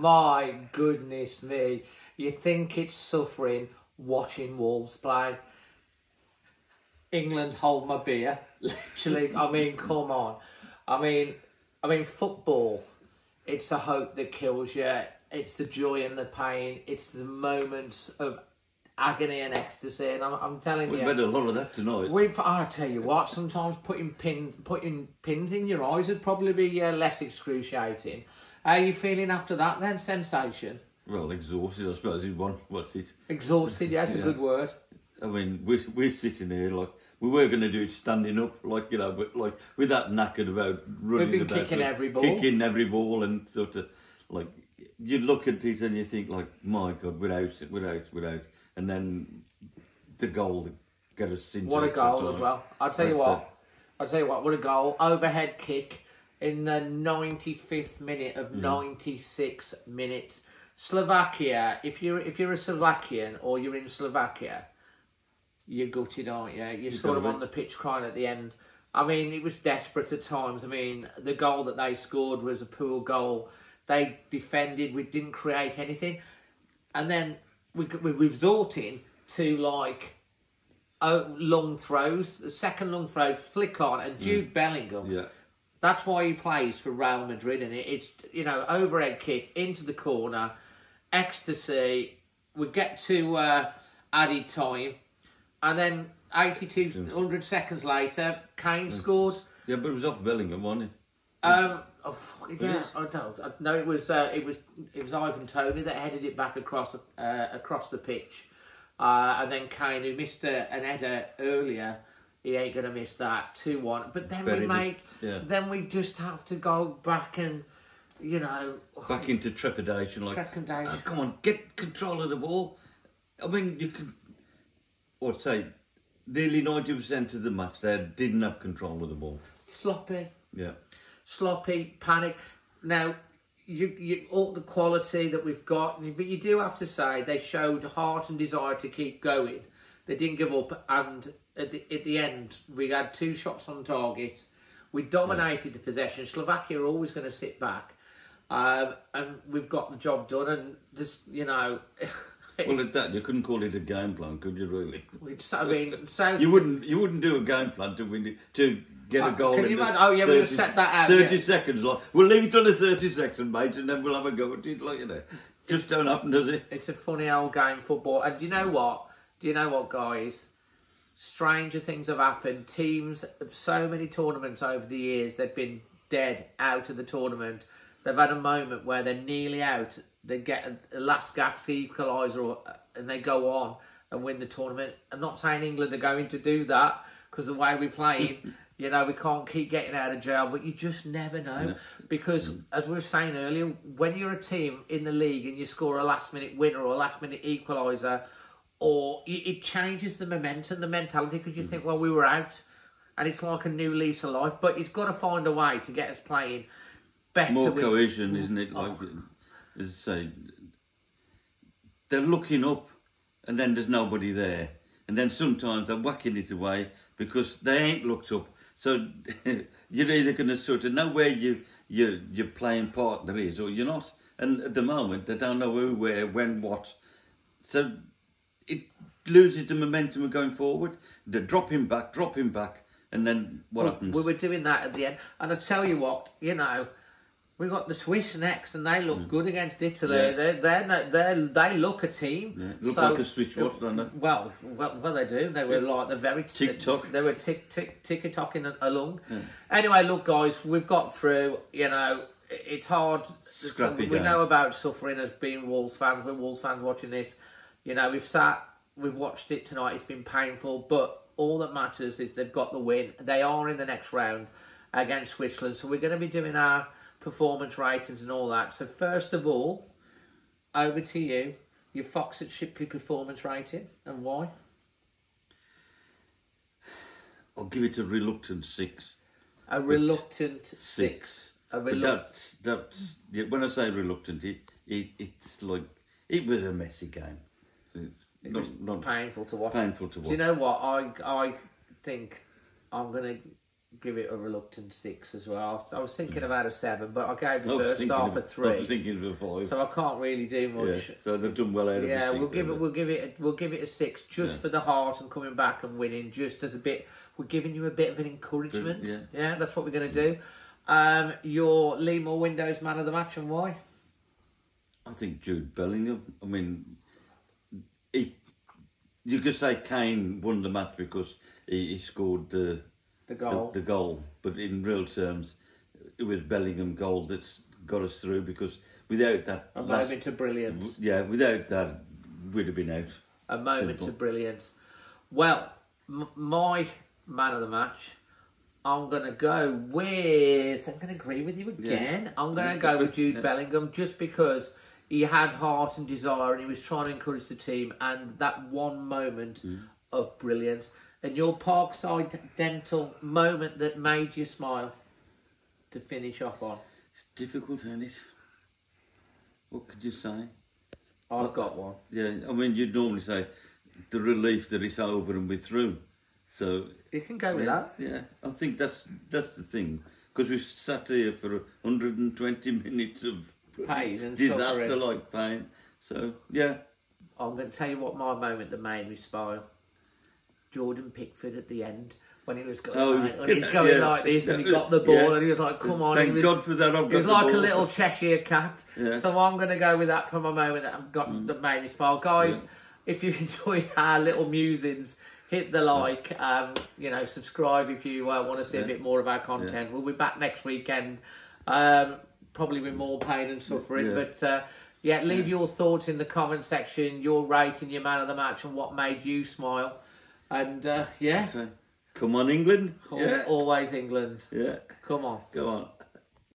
My goodness me. You think it's suffering watching Wolves play. England hold my beer. Literally, I mean, come on. I mean, I mean, football. It's the hope that kills you. It's the joy and the pain. It's the moments of agony and ecstasy. And I'm, I'm telling you We've had a lot of that tonight. We've, I tell you what, sometimes putting pin, putting pins in your eyes would probably be uh, less excruciating. How are you feeling after that then, sensation? Well, exhausted, I suppose, is one. It? Exhausted, yeah, that's a good word. I mean, we're, we're sitting here like we were going to do it standing up, like you know, but like with that knackered about running been about, kicking like, every ball. kicking every ball, and sort of like you look at it and you think like, my God, we're out, we're out, we're out, and then the goal that got us into What a goal as well. I'll tell you That's what. I'll tell you what, what a goal. Overhead kick in the 95th minute of 96 minutes. Slovakia, if you're if you're a Slovakian or you're in Slovakia, you're gutted, aren't you? You're sort of on the pitch crying at the end. I mean, it was desperate at times. I mean, the goal that they scored was a poor goal. They defended. We didn't create anything, and then we we resorting to like oh, long throws. The second long throw, flick on, and Jude Bellingham. Yeah, That's why he plays for Real Madrid, and it, it's you know overhead kick into the corner, ecstasy. We get to uh, added time, and then eighty-two hundred seconds later, Kane scored. yeah, but it was off Bellingham, wasn't it? Um, oh, fuck, yeah, I don't. I, no, it was uh, it was it was Ivan Toney that headed it back across uh, across the pitch, uh, and then Kane who missed a, an header earlier. He ain't gonna miss that two one. But then we make yeah. then we just have to go back and you know Back into trepidation, like Trepidation. "Oh, come on, get control of the ball. I mean, you can, or say, nearly ninety percent of the match they didn't have control of the ball. sloppy. Yeah. sloppy, panic. Now, you, you all the quality that we've got, but you do have to say they showed heart and desire to keep going. They didn't give up, and at the, at the end, we had two shots on target. We dominated the possession. Slovakia are always going to sit back, um, and we've got the job done. And just you know, Well, at that you couldn't call it a game plan, could you? Really? I mean, South. You wouldn't. You wouldn't do a game plan to win it, to get a Uh, goal. can in you imagine- oh, yeah, we're gonna 30 set that out, Thirty yeah. seconds. Like we'll leave it on the thirty second, mate, and then we'll have a go at it. Like you know, just don't happen, does it? It's a funny old game, football. And you know what? Do you know what, guys? Stranger things have happened. Teams of so many tournaments over the years, they've been dead out of the tournament. They've had a moment where they're nearly out. They get a, last gasp equaliser, or- and they go on and win the tournament. I'm not saying England are going to do that because the way we're playing, you know, we can't keep getting out of jail. But you just never know because, as we were saying earlier, when you're a team in the league and you score a last minute winner or a last minute equaliser, or it it changes the momentum, the mentality, because you think, well, we were out, and it's like a new lease of life. But it's got to find a way to get us playing better. More with- cohesion, isn't it? Oh. Like, as I say, they're looking up, and then there's nobody there, and then sometimes they're whacking it away because they ain't looked up. So you're either going to sort of know where you your your playing part there is, or you're not. And at the moment, they don't know who, where, when, what. So it loses the momentum of going forward. They're dropping back, dropping back, and then what happens? We were doing that at the end, and I tell you what, you know, we got the Swiss next, and they look good against Italy. Mm. Yeah. They're, they're, they're, they look a team. Yeah, look So- like a Swiss, watch, don't they? Well, well, well, they do. They were like the very Tick-tock. They were tick tick tick tocking along. Anyway, look, guys, we've got through. You know, it's hard. Scrappy we game. know about suffering as being Wolves fans. We're Wolves fans watching this. You know, we've sat, we've watched it tonight. It's been painful, but all that matters is they've got the win. They are in the next round against Switzerland, so we're going to be doing our performance ratings and all that. So first of all, over to you. Your Fox at Shipley performance rating and why? I'll give it a reluctant six. A reluctant six. Six. A reluctant. that's that's yeah, when I say reluctant, it, it it's like it was a messy game. It's It was not painful to watch. painful to watch. Do you know what? I I think I'm gonna give it a reluctant six as well. I was thinking about a seven, but I gave the I first half a I was three, thinking of a five. so I can't really do yeah, much. so they've done well out of Yeah, six, we'll give it. We'll give it. A, we'll give it a six, just Yeah. for the heart and coming back and winning, just as a bit. We're giving you a bit of an encouragement. Yeah. yeah that's what we're going to do. Um, your Leamore Windows man of the match and why? I think Jude Bellingham. I mean, he. You could say Kane won the match because he, he scored the, The the goal. the goal, but in real terms, it was Bellingham goal that's got us through because without that, a last- moment of brilliance. yeah, without that, we'd have been out. A moment Simple. of brilliance. Well, m- my man of the match. I'm gonna go with. I'm gonna agree with you again. I'm gonna go with Jude Bellingham just because he had heart and desire and he was trying to encourage the team and that one moment hmm. of brilliance and your Parkside dental moment that made you smile to finish off on. It's difficult, it? What could you say? I've got one. Yeah, I mean, you'd normally say the relief that it's over and we're through. So You can go with yeah, that. yeah, I think that's that's the thing because we've sat here for 120 minutes of Pain and disaster suffering. like pain. So yeah, I'm going to tell you what my moment that made me smile. Jordan Pickford at the end when he was going, Oh, like, when he's going yeah. like this and he got the ball Yeah. and he was like, "Come on!" Thank he was, God for that. I've He was like a ball. little Cheshire cat. Yeah. So I'm going to go with that for my moment that I've got that made me smile, guys. If you've enjoyed our little musings, hit the like. Um, you know, subscribe if you uh, want to see a bit more of our content. We'll be back next weekend, um, probably with more pain and suffering. Yeah. But uh, yeah, leave your thoughts in the comment section. Your rating, your man of the match, and what made you smile. And uh, yeah, come on, England. al- Yeah, always England. yeah. Come on. Go on.